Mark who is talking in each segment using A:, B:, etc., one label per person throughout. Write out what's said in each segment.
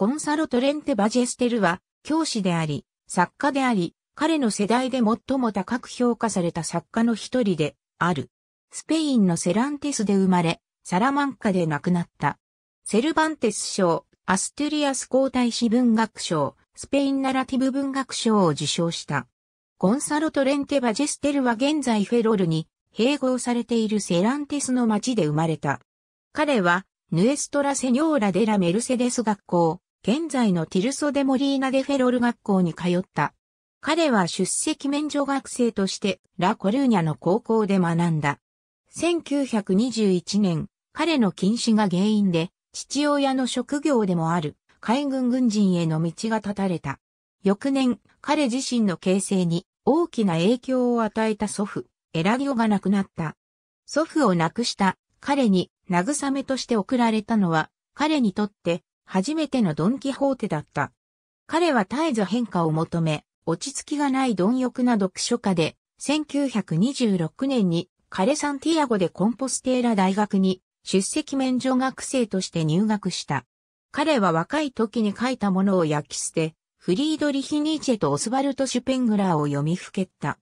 A: ゴンサロ・トレンテ・バジェステルは、教師であり、作家であり、彼の世代で最も高く評価された作家の一人である。スペインのセランテスで生まれ、サラマンカで亡くなった。セルバンテス賞、アストゥリアス皇太子文学賞、スペインナラティブ文学賞を受賞した。ゴンサロ・トレンテ・バジェステルは現在フェロルに併合されているセランテスの町で生まれた。彼は、ヌエストラ・セニョーラ・デラ・メルセデス学校、現在のティルソ・デ・モリーナ・デ・フェロル学校に通った。彼は出席免除学生としてラ・コルーニャの高校で学んだ。1921年、彼の禁止が原因で父親の職業でもある海軍軍人への道が断たれた。翌年、彼自身の形成に大きな影響を与えた祖父、エラリオが亡くなった。祖父を亡くした彼に慰めとして贈られたのは、彼にとって初めてのドンキホーテだった。彼は絶えず変化を求め、落ち着きがない貪欲な読書家で、1926年にカレサンティアゴでコンポステーラ大学に出席免除学生として入学した。彼は若い時に書いたものを焼き捨て、フリードリヒ・ニーチェとオスバルト・シュペングラーを読みふけった。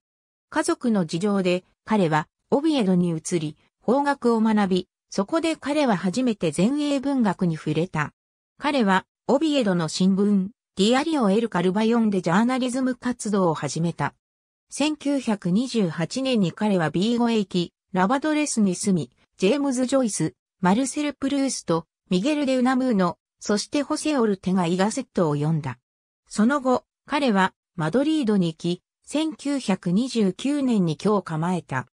A: 家族の事情で彼はオビエドに移り、法学を学び、そこで彼は初めて前衛文学に触れた。彼はオビエドの新聞、ディアリオ・エル・カルバヨンでジャーナリズム活動を始めた。1928年に彼はビーゴへ行き、ラバドレスに住み、ジェームズ・ジョイス、マルセル・プルースト、ミゲル・デ・ウナムーノ、そしてホセオルテがイガセットを読んだ。その後、彼はマドリードに行き、1929年に今日構えた。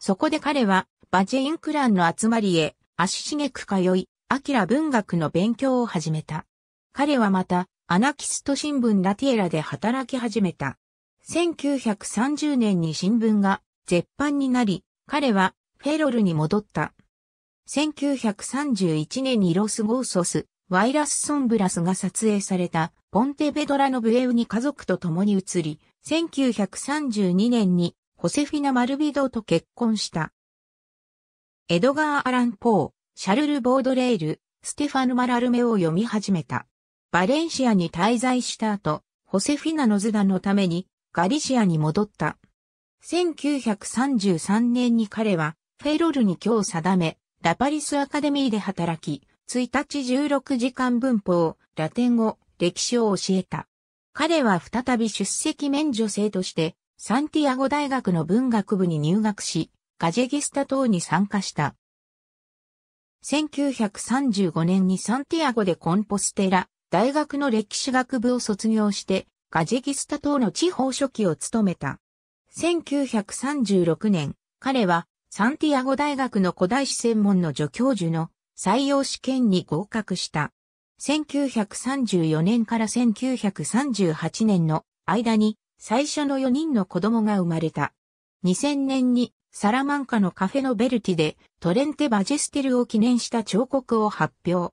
A: そこで彼はバジェインクランの集まりへ足しげく通い、アキラ文学の勉強を始めた。彼はまたアナキスト新聞ラティエラで働き始めた。1930年に新聞が絶版になり、彼はフェロルに戻った。1931年にロスゴーソス、ワイラスソンブラスが撮影されたポンテベドラのブエウに家族と共に移り、1932年にホセフィナ・マルビドと結婚した。エドガー・アラン・ポー、シャルル・ボードレール、ステファヌ・マラルメを読み始めた。バレンシアに滞在した後、ホセフィナのズダのためにガリシアに戻った。1933年に彼はフェロルに今日定め、ラパリスアカデミーで働き、1日16時間文法、ラテン語、歴史を教えた。彼は再び出席免除制として、サンティアゴ大学の文学部に入学し、ガジェギスタ等に参加した。1935年にサンティアゴでコンポステラ、大学の歴史学部を卒業して、ガジェギスタ島の地方書記を務めた。1936年、彼はサンティアゴ大学の古代史専門の助教授の採用試験に合格した。1934年から1938年の間に最初の4人の子供が生まれた。2000年にサラマンカのカフェのベルティでトレンテ・バジェステルを記念した彫刻を発表。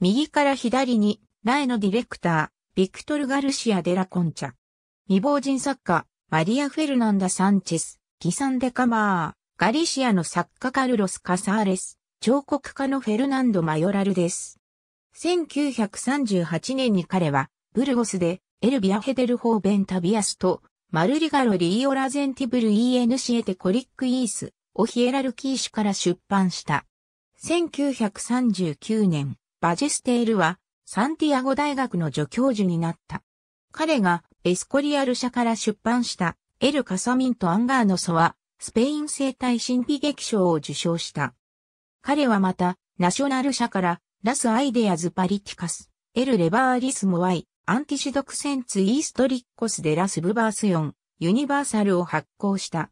A: 右から左に、ラのディレクター、ビクトル・ガルシア・デラ・コンチャ。未亡人作家、マリア・フェルナンダ・サンチェス、ギサン・デ・カマー、ガリシアの作家カルロス・カサーレス、彫刻家のフェルナンド・マヨラルです。1938年に彼は、ブルゴスで、エルビア・ヘデル・ホーベン・タビアスと、マルリガロ・リーオラゼンティブル・イエヌシエテ・コリック・イース、オヒエラルキーシュから出版した。1939年、バジェステールはサンティアゴ大学の助教授になった。彼がエスコリアル社から出版したエル・カサミンとアンガーノソはスペイン生態神秘劇賞を受賞した。彼はまたナショナル社からラス・アイデアズ・パリティカス、エル・レバーリスモ・ワイ、アンティシドクセンツ・イーストリッコス・デラス・ブバースヨン、ユニバーサルを発行した。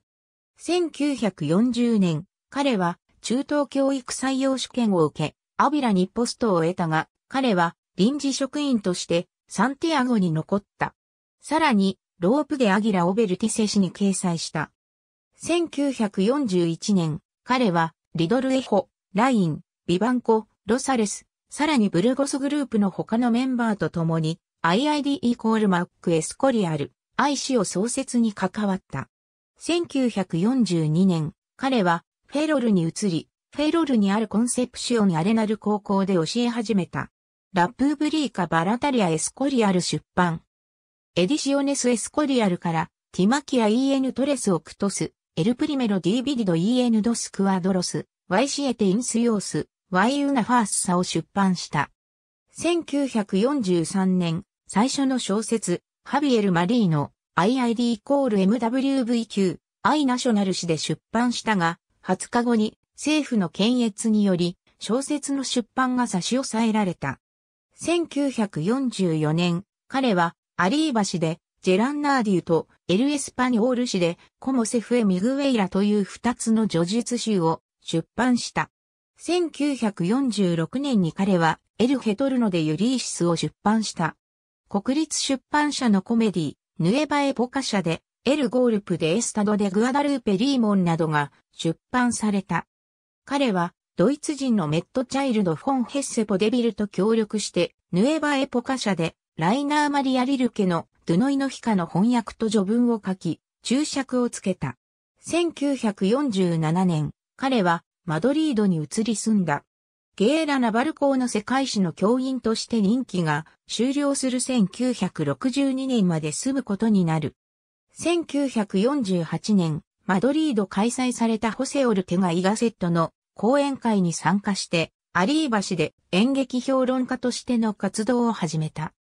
A: 1940年、彼は中東教育採用試験を受け、アビラにポストを得たが、彼は臨時職員としてサンティアゴに残った。さらに、ロープでアギラ・オベルティセ氏に掲載した。1941年、彼はリドルエホ、ライン、ビバンコ、ロサレス、さらにブルゴスグループの他のメンバーと共に IID イコールマックエスコリアル、愛氏を創設に関わった。1942年、彼はフェロルに移り、フェロルにあるコンセプシオンアレナル高校で教え始めた。ラップブリーカ・バラタリア・エスコリアル出版。エディシオネス・エスコリアルから、ティマキア・イーエヌ・トレス・オクトス、エルプリメロ・ディービディド・イーエヌ・ドス・クワドロス、ワイシエテ・インスヨース、ワイウナ・ファースサを出版した。1943年、最初の小説、ハビエル・マリーノ、IID イコール MWVQ、アイナショナル誌で出版したが、20日後に政府の検閲により、小説の出版が差し押さえられた。1944年、彼はアリーバ市でジェランナーディュとエルエスパニオール市でコモセフエ・ミグウェイラという二つの叙述集を出版した。1946年に彼はエルヘトルノでユリーシスを出版した。国立出版社のコメディ、ヌエバエポカ社でエルゴールプでエスタドでグアダルーペリーモンなどが出版された。彼はドイツ人のメットチャイルド・フォン・ヘッセポデビルと協力して、ヌエバ・エポカ社で、ライナー・マリア・リルケのドゥノイのヒカの翻訳と序文を書き、注釈をつけた。1947年、彼はマドリードに移り住んだ。ゲーラ・ナバル校の世界史の教員として任期が終了する1962年まで住むことになる。1948年、マドリード開催されたホセオルテガイガセットの講演会に参加して、アリーバ市で演劇評論家としての活動を始めた。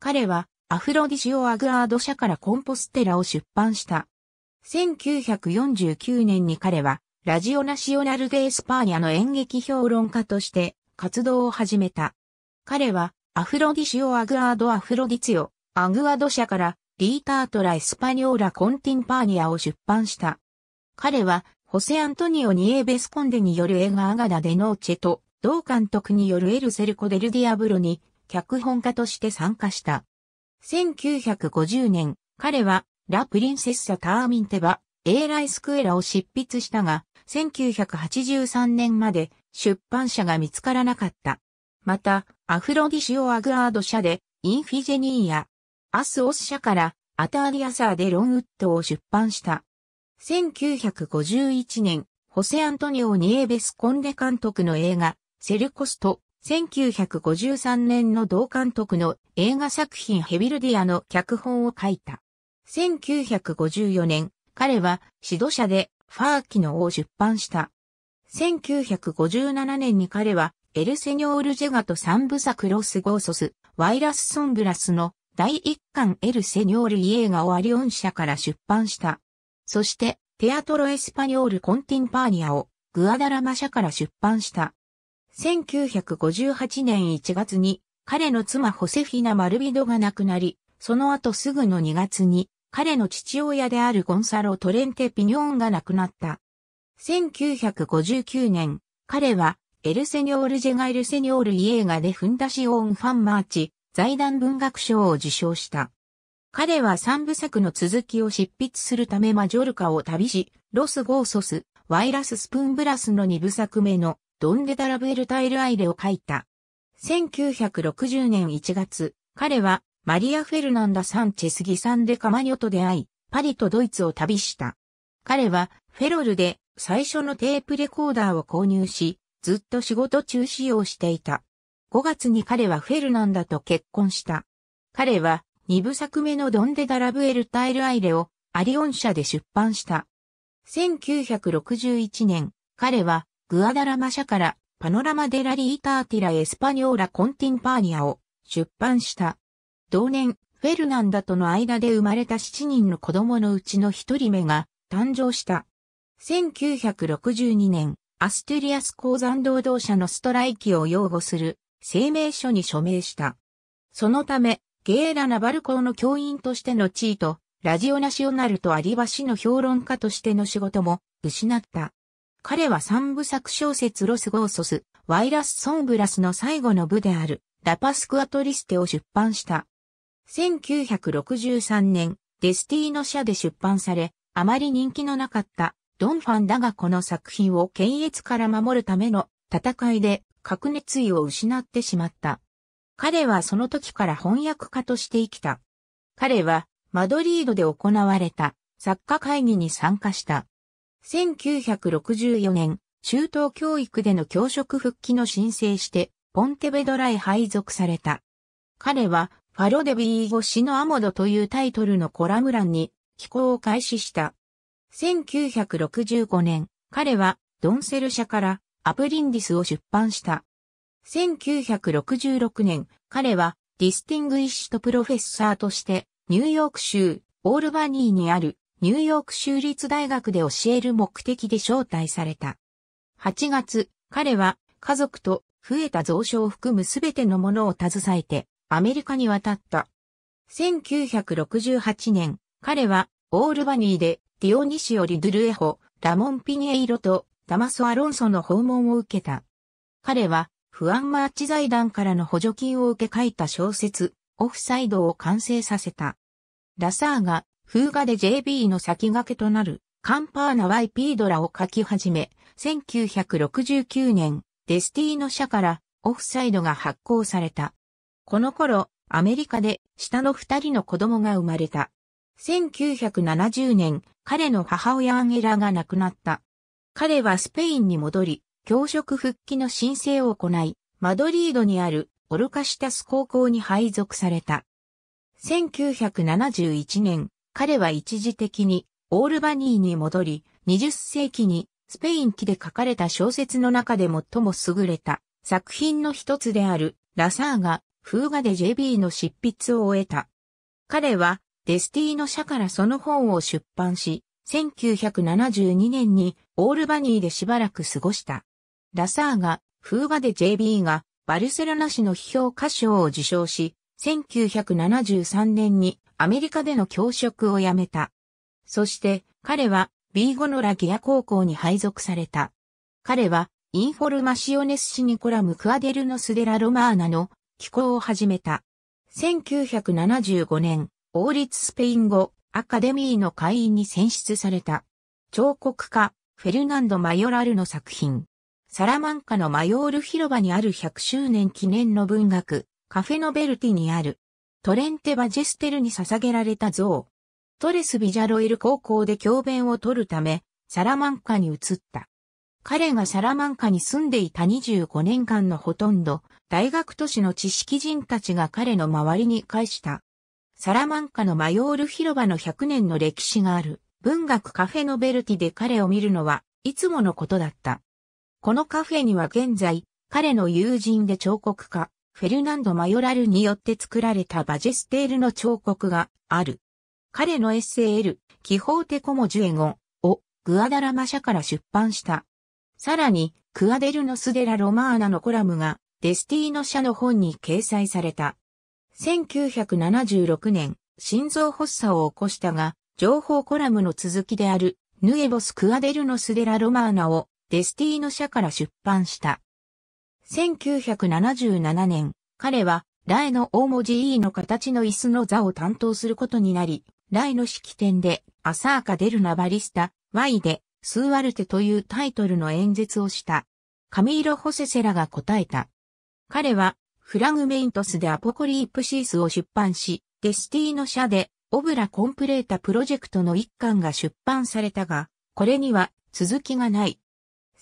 A: 彼はアフロディシオ・アグアード社からコンポステラを出版した。1949年に彼はラジオナシオナル・デ・エスパーニャの演劇評論家として活動を始めた。彼はアフロディシオ・アグアード・アフロディツィオ、アグアド社から Literatura española contemporánea を出版した。彼はホセアントニオ・ニエーベスコンデによる映画 Llegada de noche と、同監督による El cerco del diablo に、脚本家として参加した。1950年、彼は、ラ・プリンセッサ・ターミンテバ、エーライスクエラを執筆したが、1983年まで出版社が見つからなかった。また、アフロディシオ・アグアード社で、インフィジェニーや、アスオス社から、アターリアサーでロンウッドを出版した。1951年、ホセアントニオ・ニエベス・コンデ監督の映画、セルコスト、1953年の同監督の映画作品 Rebeldía の脚本を書いた。1954年、彼は指導者で Farruquiño を出版した。1957年に彼は El señor llega と三部作 Los gozos y las sombras の第一巻 El señor llega をアリオン社から出版した。そして、 Teatro español contemporáneo をグアダラマ社から出版した。1958年1月に彼の妻ホセフィナ・マルビドが亡くなり、その後すぐの2月に彼の父親であるゴンサロ・トレンテ・ピニョンが亡くなった。1959年、彼は El señor llega・El señor llega でフンダシオン・ファン・マーチ、財団文学賞を受賞した。彼は三部作の続きを執筆するためマジョルカを旅し、 Los gozos y las sombras の二部作目の Donde da la vuelta el aire を書いた。1960年1月、彼はマリア・フェルナンダ・サンチェス・ギサンデ・カマニョと出会い、パリとドイツを旅した。彼はフェロルで最初のテープレコーダーを購入し、ずっと仕事中使用していた。5月に彼はフェルナンダと結婚した。彼は二部作目のドンデダラブエルタイルアイレをアリオン社で出版した。1961年、彼はグアダラマ社から Panorama de la literatura española contemporánea を出版した。同年、フェルナンダとの間で生まれた7人の子供のうちの1人目が誕生した。1962年、アストゥリアス鉱山労働者のストライキを擁護する声明書に署名した。そのため、 Guerra Naval 校の教員としての地位と、ラジオナショナルとアリバ紙の評論家としての仕事も失った。彼は三部作小説 Los gozos y las sombras の最後の部である、 La Pascua triste を出版した。1963年、デスティーノ社で出版され、あまり人気のなかったドンファンだがこの作品を検閲から守るための戦いで書く熱意を失ってしまった。彼はその時から翻訳家として生きた。彼はマドリードで行われた作家会議に参加した。1964年、中等教育での教職復帰の申請して、ポンテベドラへ配属された。彼は、ファロ・デ・ビーゴ紙の A modo というタイトルのコラム欄に寄稿を開始した。1965年、彼はドンセル社から Aprendiz を出版した。1966年、彼は Distinguished Professor としてニューヨーク州オールバニーにあるニューヨーク州立大学で教える目的で招待された。8月、彼は家族と増えた増床を含むすべてのものを携えてアメリカに渡った。1968年、彼はオールバニーでディオニシオ・リドゥルエホ、ラモン・ピニエイロとダマソ・アロンソの訪問を受けた。彼はフアンマーチ財団からの補助金を受け書いた小説、オフサイドを完成させた。ラサーが風画で JB の先駆けとなるカンパーナ・ワイ・ピードラを書き始め、1969年、デスティーノ社からオフサイドが発行された。この頃、アメリカで下の二人の子供が生まれた。1970年、彼の母親アンゲラが亡くなった。彼はスペインに戻り、教職復帰の申請を行い、マドリードにあるオルカシタス高校に配属された。1971年、彼は一時的にオールバニーに戻り、20世紀にスペイン記で書かれた小説の中で最も優れた作品の一つであるラサーガ風画で JB の執筆を終えた。彼はデスティーノ社からその本を出版し、1972年にオールバニーでしばらく過ごした。ラサーが風画で JB がバルセロナ市の批評家賞を受賞し、1973年にアメリカでの教職を辞めた。そして彼はビーゴノラギア高校に配属された。彼はインフォルマシオネスシニコラムクアデルノスデラロマーナの寄稿を始めた。1975年、王立スペイン語アカデミーの会員に選出された。彫刻家、フェルナンド・マヨラルの作品。サラマンカのマヨール広場にある100周年記念の文学、カフェノベルティにある、トレンテ・バジェステルに捧げられた像。トレス・ビジャロエル高校で教鞭を取るため、サラマンカに移った。彼がサラマンカに住んでいた25年間のほとんど、大学都市の知識人たちが彼の周りに返した。サラマンカのマヨール広場の100年の歴史がある文学カフェノベルティで彼を見るのはいつものことだった。このカフェには現在、彼の友人で彫刻家、フェルナンド・マヨラルによって作られたバジェステールの彫刻がある。彼のエッセイ L、キホーテコモジュエゴンをグアダラマ社から出版した。さらに、クアデルノスデラロマーナのコラムが、デスティーノ社の本に掲載された。1976年、心臓発作を起こしたが、情報コラムの続きである、ヌエボス・クアデルノスデラロマーナを、デスティーノ社から出版した。1977年、彼は、ラエの大文字 E の形の椅子の座を担当することになり、ラエの式典で、アサーカ・デルナ・バリスタ、Y で、スーアルテというタイトルの演説をした。カミーロ・ホセセラが答えた。彼は、フラグメイントスでアポコリープシースを出版し、デスティーノ社で、オブラ・コンプレータプロジェクトの一巻が出版されたが、これには続きがない。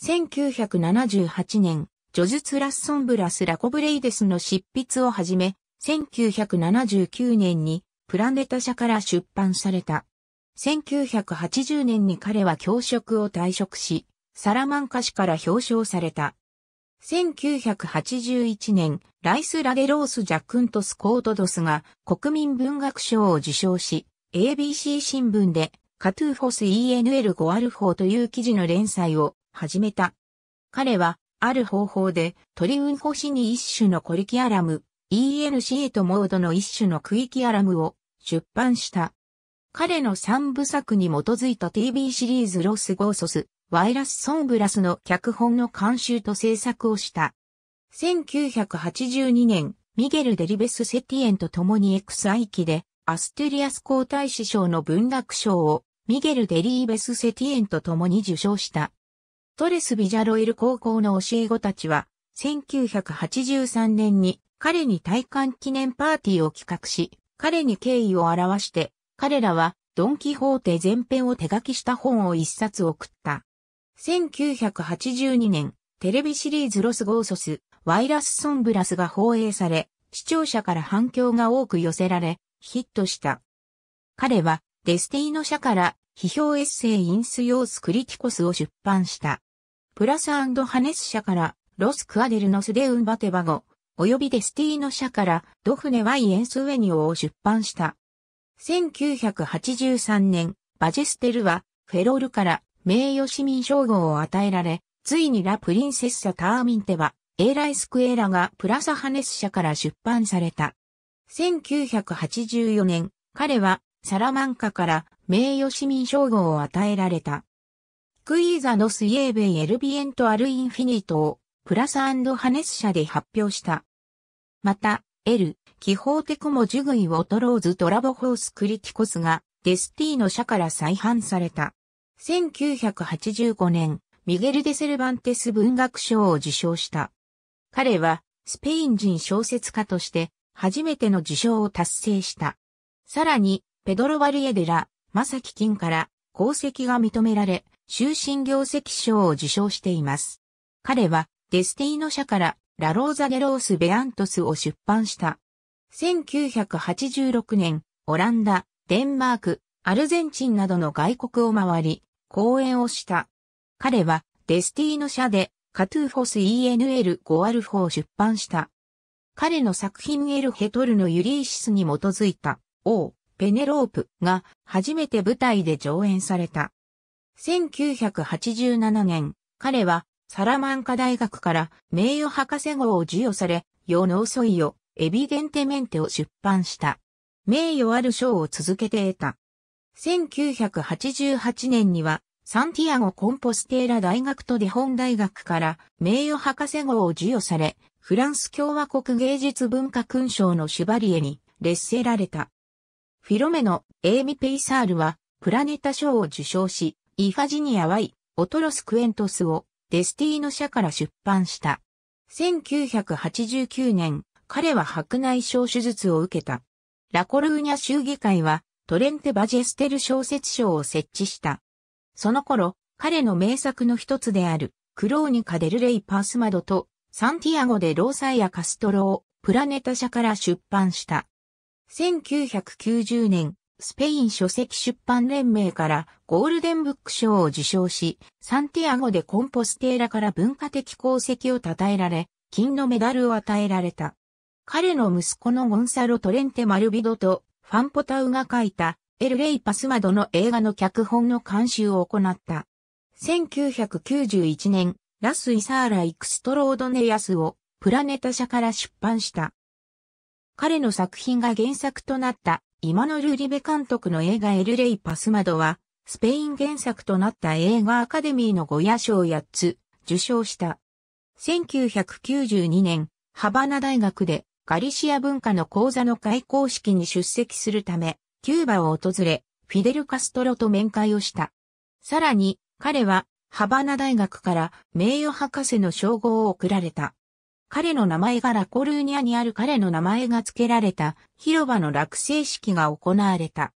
A: 1978年、ジョズツ・ラッソンブラス・ラコブレイデスの執筆をはじめ、1979年にプラネタ社から出版された。1980年に彼は教職を退職し、サラマンカ市から表彰された。1981年、ライス・ラゲロース・ジャクントス・コートドスが国民文学賞を受賞し、ABC 新聞でカトゥーフォス ENL5 アルフォーという記事の連載を始めた。彼は、ある方法でトリウンフォシに一種のコリキアラム、ENC8 モードの一種のクイキアラムを出版した。彼の三部作に基づいた TV シリーズロスゴーソス、ワイラスソンブラスの脚本の監修と制作をした。1982年、ミゲル・デリベス・セティエンと共に XI 期で、アストゥリアス皇太子賞の文学賞を、ミゲル・デリーベス・セティエンと共に受賞した。トレス・ビジャロイル高校の教え子たちは、1983年に彼に体感記念パーティーを企画し、彼に敬意を表して彼らはドンキホーテ全編を手書きした本を一冊送った。1982年、テレビシリーズロスゴーソス、ワイラスソンブラスが放映され、視聴者から反響が多く寄せられ、ヒットした。彼は、デスティーノ社から批評エッセイインスヨースクリティコスを出版した。プラスハネス社からロスクアデルノスデウンバテバゴ、及びデスティーノ社からドフネワイエンスウェニオを出版した。1983年、バジェステルはフェロールから名誉市民称号を与えられ、ついにラ・プリンセッサ・ターミンテは、エーライスクエーラがプラサハネス社から出版された。1984年、彼はサラマンカから名誉市民称号を与えられた。クイーザノスイエーベイエルビエントアルインフィニートをプラサハネス社で発表した。また、エル、気泡テクモジュグイウォトローズトラボホースクリティコスがデスティーノ社から再販された。1985年、ミゲル・デ・セルバンテス文学賞を受賞した。彼はスペイン人小説家として初めての受賞を達成した。さらに、ペドロ・バリエデラ、マサキ金から功績が認められ、終身業績賞を受賞しています。彼はデスティーノ社からラローザ・デロース・ベアントスを出版した。1986年、オランダ、デンマーク、アルゼンチンなどの外国を回り、講演をした。彼は、デスティーノ社で、カトゥーフォス ENL5 アルフォを出版した。彼の作品エル・ヘトルのユリーシスに基づいた、王、ペネロープが初めて舞台で上演された。1987年、彼はサラマンカ大学から名誉博士号を授与され、ヨノーソイヨ、エビデンテメンテを出版した。名誉ある賞を続けて得た。1988年には、サンティアゴ・コンポステーラ大学とデホン大学から名誉博士号を授与され、フランス共和国芸術文化勲章のシュバリエに列せられた。Filomeno, a mi pesar はプラネタ賞を受賞し、 Ifigenia y otros cuentos をデスティーノ社から出版した。1989年、彼は白内障手術を受けた。ラコルーニャ州議会はトレンテ・バジェステル小説賞を設置した。その頃、彼の名作の一つである Crónica del rey pasmado と Santiago de Rosalía Castro をプラネタ社から出版した。1990年、スペイン書籍出版連盟からゴールデンブック賞を受賞し、サンティアゴでコンポステーラから文化的功績を称えられ、金のメダルを与えられた。彼の息子のゴンサロ・トレンテ・マルビドとファンポタウが書いたエル・レイ・パスマドの映画の脚本の監修を行った。1991年、ラス・イサーラ・イクストロードネヤスをプラネタ社から出版した。彼の作品が原作となったイマノル・リベ監督の映画エル・レイ・パスマドは、スペイン原作となった映画アカデミーのゴヤ賞8つ受賞した。1992年、ハバナ大学でガリシア文化の講座の開講式に出席するため、キューバを訪れ、フィデル・カストロと面会をした。さらに、彼は、ハバナ大学から名誉博士の称号を贈られた。彼の名前がラコルーニャにある彼の名前が付けられた広場の落成式が行われた。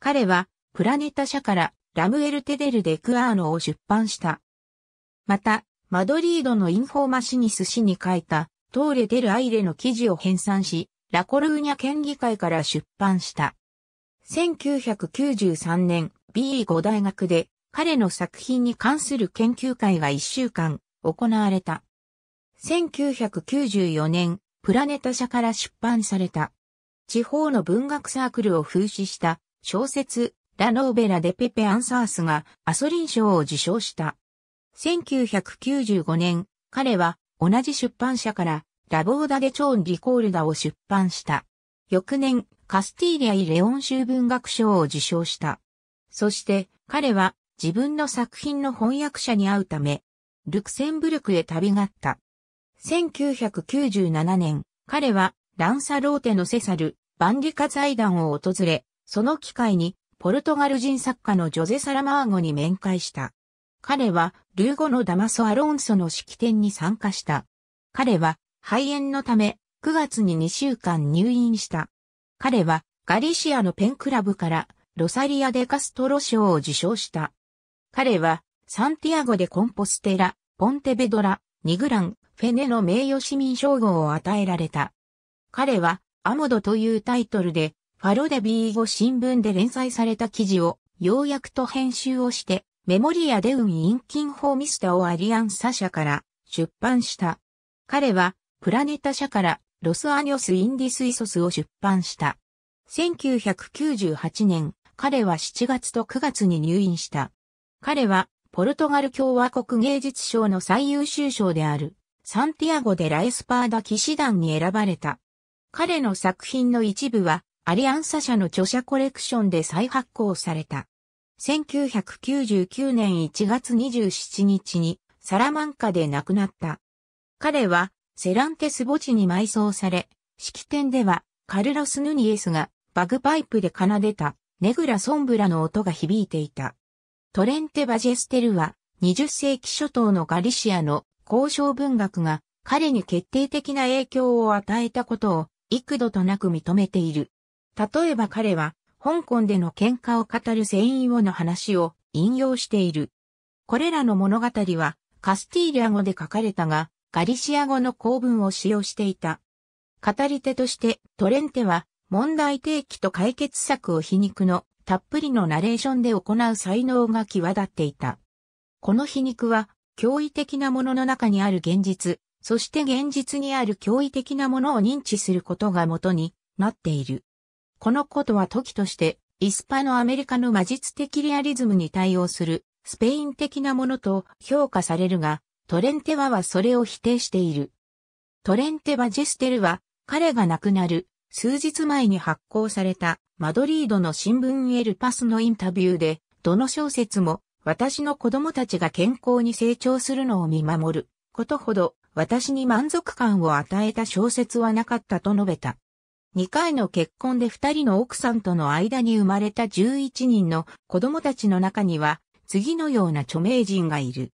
A: 彼は、プラネタ社からラムエル・テデル・デクアーノを出版した。また、マドリードのインフォーマシニス氏に書いたトーレ・デル・アイレの記事を編纂し、ラコルーニャ県議会から出版した。1993年、B5 大学で彼の作品に関する研究会が1週間行われた。1994年、プラネタ社から出版された。地方の文学サークルを風刺した小説ラノーベラ・デ・ペペ・アンサースがアソリン賞を受賞した。1995年、彼は同じ出版社からラボーダ・デ・チョーン・リコールダを出版した。翌年、カスティーリアイ・レオン州文学賞を受賞した。そして彼は自分の作品の翻訳者に会うため、ルクセンブルクへ旅立った。1997年、彼はランサローテのセサル、バンリカ財団を訪れ、その機会にポルトガル人作家のジョゼ・サラマーゴに面会した。彼は、ルーゴのダマソ・アロンソの式典に参加した。彼は、肺炎のため、9月に2週間入院した。彼は、ガリシアのペンクラブから、ロサリア・デ・カストロ賞を受賞した。彼は、サンティアゴ・デ・コンポステラ、ポンテベドラ、ニグラン、フェネの名誉市民称号を与えられた。彼は、 A modo というタイトルで、ファロ・デ・ビーゴ新聞で連載された記事を、要約と編集をして、 Memoria de un inconformista をアリアンサ社から出版した。彼は、プラネタ社から Los años indecisos を出版した。1998年、彼は7月と9月に入院した。彼は、ポルトガル共和国芸術賞の最優秀賞である、サンティアゴ・でラエスパーダ騎士団に選ばれた。彼の作品の一部は、アリアンサ社の著者コレクションで再発行された。1999年1月27日にサラマンカで亡くなった。彼はセランテス墓地に埋葬され、式典ではカルロス・ヌニエスがバグパイプで奏でたネグラ・ソンブラの音が響いていた。トレンテ・バジェステルは20世紀初頭のガリシアの交渉文学が彼に決定的な影響を与えたことを幾度となく認めている。例えば彼は香港での喧嘩を語る船員をの話を引用している。これらの物語はカスティーリャ語で書かれたが、ガリシア語の構文を使用していた。語り手としてトレンテは問題提起と解決策を皮肉のたっぷりのナレーションで行う才能が際立っていた。この皮肉は驚異的なものの中にある現実、そして現実にある驚異的なものを認知することが元になっている。このことは時として、イスパノアメリカの魔術的リアリズムに対応するスペイン的なものと評価されるが、トレンテワはそれを否定している。トレンテバジェステルは、彼が亡くなる数日前に発行されたマドリードの新聞エルパスのインタビューで、どの小説も私の子供たちが健康に成長するのを見守ることほど私に満足感を与えた小説はなかったと述べた。2回の結婚で2人の奥さんとの間に生まれた11人の子供たちの中には、次のような著名人がいる。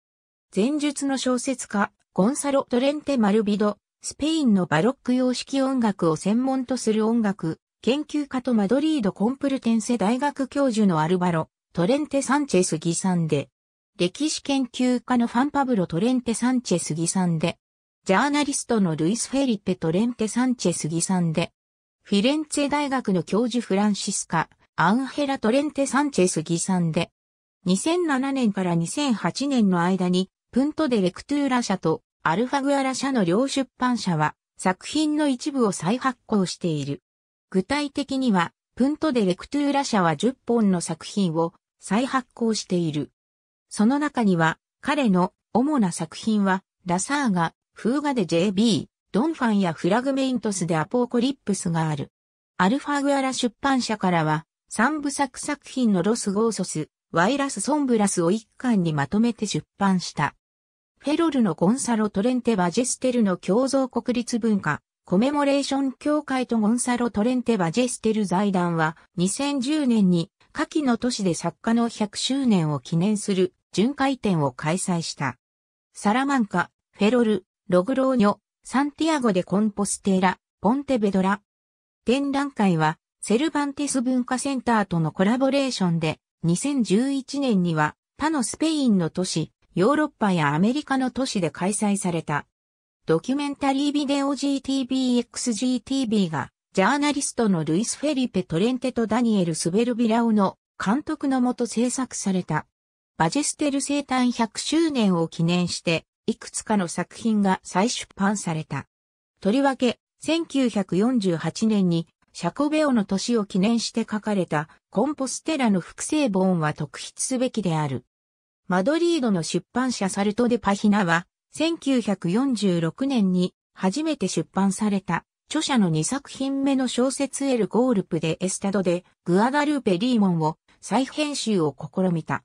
A: 前述の小説家、ゴンサロ・トレンテ・マルビド、スペインのバロック様式音楽を専門とする音楽、研究家とマドリード・コンプルテンセ大学教授のアルバロ、トレンテ・サンチェス・ギサンデ、歴史研究家のファンパブロ・トレンテ・サンチェス・ギサンデ、ジャーナリストのルイス・フェリペ・トレンテ・サンチェス・ギサンデ、フィレンツェ大学の教授フランシスカ、アンヘラ・トレンテ・サンチェス・ギサンで、2007年から2008年の間に、プント・デ・レクトゥーラ社とアルファグアラ社の両出版社は、作品の一部を再発行している。具体的には、プント・デ・レクトゥーラ社は10本の作品を再発行している。その中には、彼の主な作品は、ラサーガ、フーガで JB、ドンファンやフラグメイントスでアポコリップスがある。アルファグアラ出版社からは、三部作作品のロスゴーソス、ワイラスソンブラスを一巻にまとめて出版した。フェロルのゴンサロ・トレンテ・バジェステルの共造国立文化、コメモレーション協会とゴンサロ・トレンテ・バジェステル財団は、2010年に、下記の都市で作家の100周年を記念する巡回展を開催した。サラマンカ、フェロル、ログローニョ、サンティアゴでコンポステーラ、ポンテベドラ。展覧会は、セルバンテス文化センターとのコラボレーションで、2011年には他のスペインの都市、ヨーロッパやアメリカの都市で開催された。ドキュメンタリービデオ GTBXGTV が、ジャーナリストのルイス・フェリペ・トレンテとダニエル・スベルビラオの監督のもと制作された。バジェステル生誕100周年を記念して、いくつかの作品が再出版された。とりわけ、1948年にシャコベオの年を記念して書かれたコンポステラの複製本は特筆すべきである。マドリードの出版社サルトデパヒナは1946年に初めて出版された著者の2作品目の小説エル・ゴールプでエスタドでグアダルーペ・リーモンを再編集を試みた。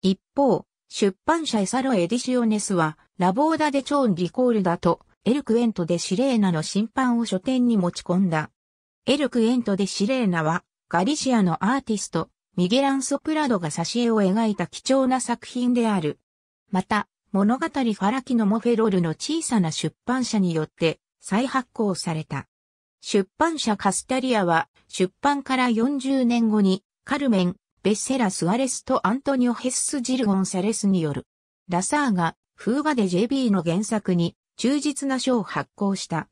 A: 一方、出版社エサロエディシオネスはラボーダでチョン・リコールだと、エルクエントでシレーナの審判を書店に持ち込んだ。エルクエントでシレーナは、ガリシアのアーティスト、ミゲランソプラドが挿絵を描いた貴重な作品である。また、物語ファラキノモフェロルの小さな出版社によって再発行された。出版社カスタリアは出版から40年後にカルメン、ベッセラ・スアレスとアントニオ・ヘッス・ジルゴンサレスによるラサーガ、フーガで JB の原作に忠実な書を発行した。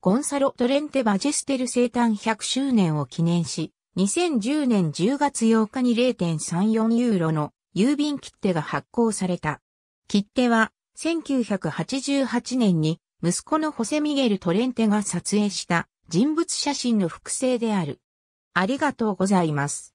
A: ゴンサロ・トレンテ・バジェステル生誕100周年を記念し、2010年10月8日に0.34ユーロの郵便切手が発行された。切手は1988年に息子のホセミゲル・トレンテが撮影した人物写真の複製である。ありがとうございます。